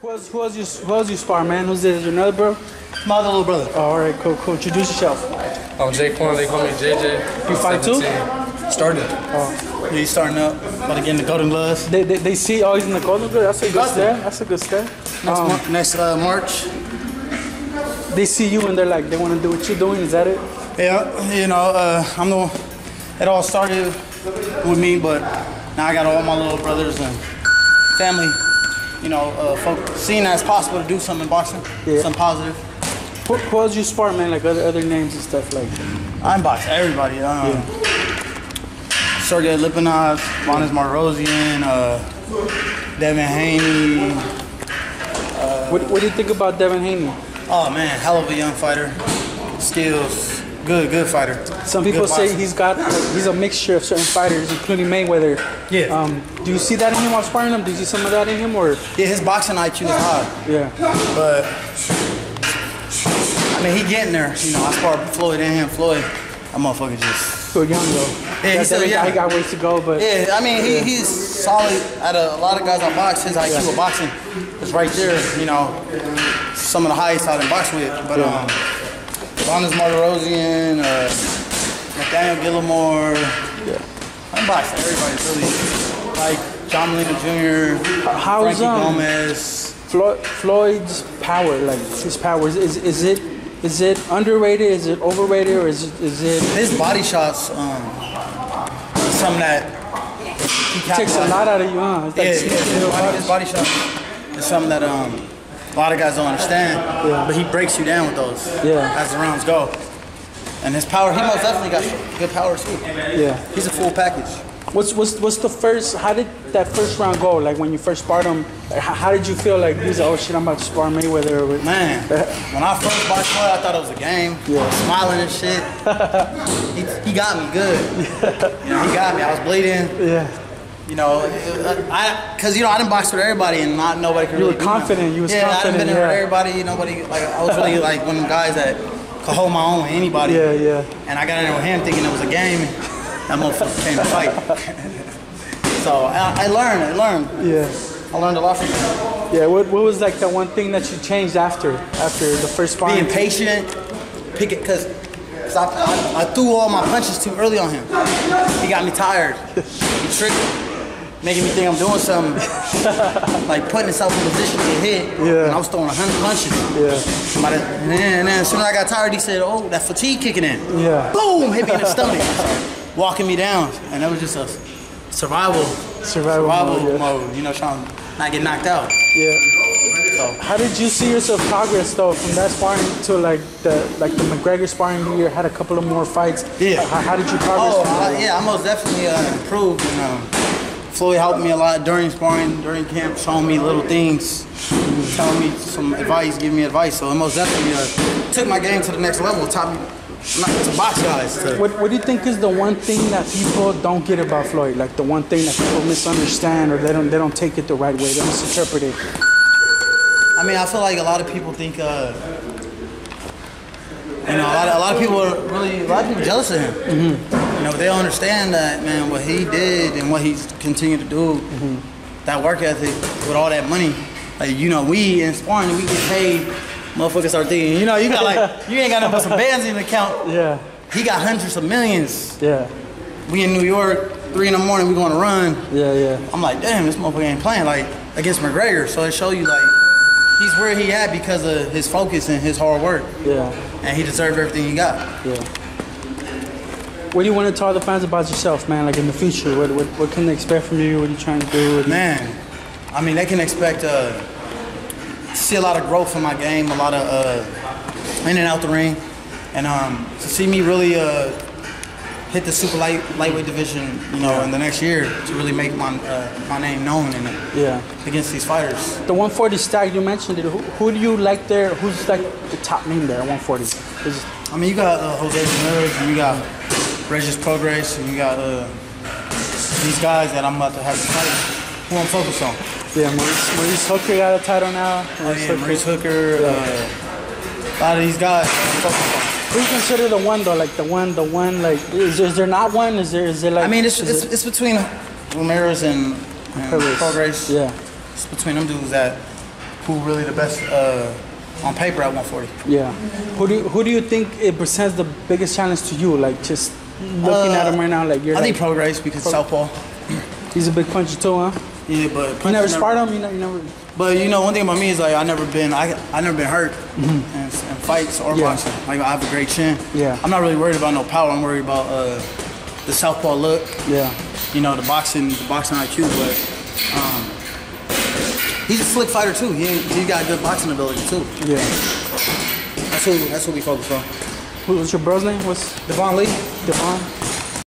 Who else, who else you who else you spar, man? Who's this? Your another bro? My other little brother. Oh, all right, cool, cool. Introduce yourself. I'm Jay Quan, they call me JJ. You fight too? 17. Started. Yeah, he's starting up. About to get in the Golden Gloves. They, they, they see oh he's in the golden Gloves. That's a good Got step. That's a good step. Next, Um, Mar- next uh, March. they see you and they're like they want to do what you're doing. Is that it? Yeah, you know, uh, I'm the one. It all started with me, but now I got all my little brothers and family. You know, uh, folk, seeing that it's possible to do something in boxing, Yeah. something positive. Who, who else you spar, man? Like other other names and stuff like. I box everybody. Um, Sergey Lipinets, Vanes Martirosyan, uh, Devin Haney. What, what do you think about Devin Haney? Oh man, hell of a young fighter. Skills, good, good fighter. Some people Good say boxer. he's got like, he's a mixture of certain fighters, including Mayweather. Yeah. Um, do you see that in him while sparring him? Do you see some of that in him, or Yeah, his boxing IQ is high, yeah? but I mean he getting there. You know, I sparred Floyd and him. Floyd, that motherfucker just. Still young though. Yeah, he's still Devin guy young. got ways to go, but Yeah, I mean he, he's solid. At of a lot of guys I box, his IQ of boxing is right there. You know, some of the highest out in box with. But um, Vanes Martirosyan, uh, Nathaniel Gallimore. yeah. I'm boxing everybody really. Like John Molina Jr., How's Frankie um, Gomez. Floyd, Floyd's power, like his powers, is is it is it underrated? Is it overrated, or is it is it His body shots, um, something that he takes a lot out of you, huh? It's like Yeah, yeah, his body, his body shot is something that um, a lot of guys don't understand. Yeah. But he breaks you down with those Yeah. as the rounds go. And his power, he most definitely got good power too. Yeah. He's a full package. What's what's what's the first? How did that first round go? Like when you first sparred him, like, how, how did you feel? Like he's said, oh shit, I'm about to spar Mayweather. Or, Man, when I first boxed Floyd, I thought it was a game. Yeah. Smiling and shit. he, he got me good. You know, he got me. I was bleeding. yeah. You know, I because you know I didn't box with everybody and not nobody could You really were confident, you was yeah, I didn't been yeah. with everybody. Nobody like I was really like one of the guys that could hold my own with anybody. Yeah, yeah. And I got in with him thinking it was a game. That motherfucker came to fight. so I, I learned. I learned. Yeah. I learned a lot from him. Yeah. What, what was like the one thing that you changed after after the first fight? Being patient, pick it because. I, I, I threw all my punches too early on him. He got me tired. He tricked me, making me think I'm doing something. like putting himself in position to hit. Yeah. And I was throwing a 100 punches. Yeah. And then, and then as soon as I got tired, he said, "Oh, that fatigue kicking in." Yeah. Boom! Hit me in the stomach, walking me down, and that was just a survival, Survival mode, yeah. mode. You know, trying to not get knocked out. Yeah. So How did you see yourself progress though from that sparring to like the like the McGregor sparring year? Had a couple of more fights. Yeah. How, how did you progress? Oh, I, yeah, I most definitely uh, improved. And, um, Floyd helped me a lot during sparring, during camp, showing me little things, telling me some advice, giving me advice. So it most definitely uh, took my game to the next level, taught me not to box guys. To, What, what do you think is the one thing that people don't get about Floyd? Like the one thing that people misunderstand or they don't they don't take it the right way. They misinterpret it. I mean, I feel like a lot of people think, uh, you know, a lot, of, a lot of people are really, a lot of people jealous of him. You know, they don't understand that, man, what he did and what he's continued to do, mm-hmm. that work ethic with all that money. Like, you know, we in sparring, we get paid. Motherfuckers start thinking, you know, you got like, you ain't got nothing but some bands in the account. Yeah. He got hundreds of millions. Yeah. We in New York, three in the morning, we going to run. Yeah. Yeah. I'm like, damn, this motherfucker ain't playing like against McGregor. So it show you like he's where he at because of his focus and his hard work, Yeah. and he deserved everything he got. Yeah. What do you want to tell the fans about yourself, man? Like in the future, what what, what can they expect from you? What are you trying to do? What do you- Man, I mean, they can expect uh, to see a lot of growth in my game, a lot of uh, in and out the ring, and um, to see me really uh, hit the super light lightweight division, you know, in the next year to really make my uh, my name known and Yeah. against these fighters. The 140 stack you mentioned it. Who, who do you like there? Who's like the top name there? at 140. Is I mean, you got uh, Jose Ramirez, and you got Regis Prograis, and you got uh, these guys that I'm about to have to fight. Who I'm focused on. yeah, Maurice, Maurice Hooker got a title now. Oh, yeah, Maurice Hooker, uh, a lot of these guys I'm focused on. Who's considered the one though? Like the one, the one. Like is, is there not one? Is there? Is there like? I mean, it's, it's, it- it's between Ramirez and, and. Prograis. Yeah. It's between them dudes that who really the best uh, on paper at 140. Yeah. Who do you, who do you think it presents the biggest challenge to you? Like just looking at him right now, like you're Uh, I like, think Pro because southpaw. he's a big puncher too, huh? Yeah, but You never sparred him. You know, you never. But you know, one thing about me is like I never been I I never been hurt in, in fights or Mm-hmm. Yeah. boxing. Like I have a great chin. Yeah. I'm not really worried about no power. I'm worried about uh, the southpaw look. Yeah. You know, the boxing the boxing IQ. But um, he's a slick fighter too. He he got good boxing ability too. Yeah. That's who that's who we focus on. Who- What's your bro's name? What's Devon Lee. Devon?